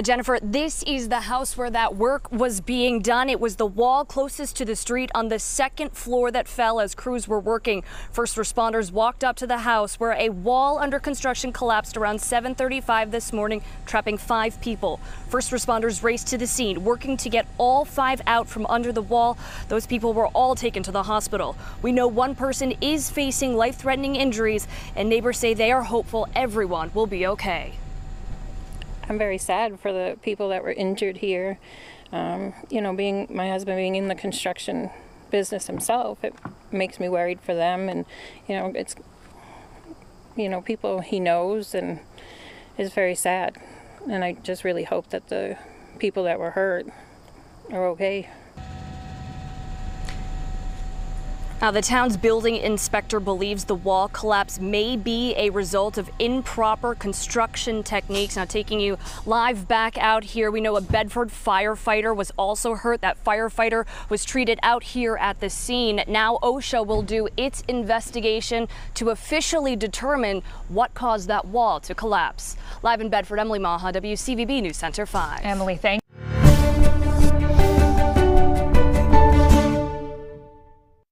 Jennifer, this is the house where that work was being done. It was the wall closest to the street on the second floor that fell as crews were working. First responders walked up to the house where a wall under construction collapsed around 7:35 this morning, trapping 5 people. First responders raced to the scene, working to get all 5 out from under the wall. Those people were all taken to the hospital. We know one person is facing life-threatening injuries, and neighbors say they are hopeful everyone will be okay. I'm very sad for the people that were injured here. Um, you know, being my husband being in the construction business himself, it makes me worried for them. And you know, it's you know people he knows, and is very sad. And I just really hope that the people that were hurt are okay. Now, the town's building inspector believes the wall collapse may be a result of improper construction techniques. Now, taking you live back out here, we know a Bedford firefighter was also hurt. That firefighter was treated out here at the scene. Now, OSHA will do its investigation to officially determine what caused that wall to collapse. Live in Bedford, Emily Maher, WCVB News Center 5. Emily, thank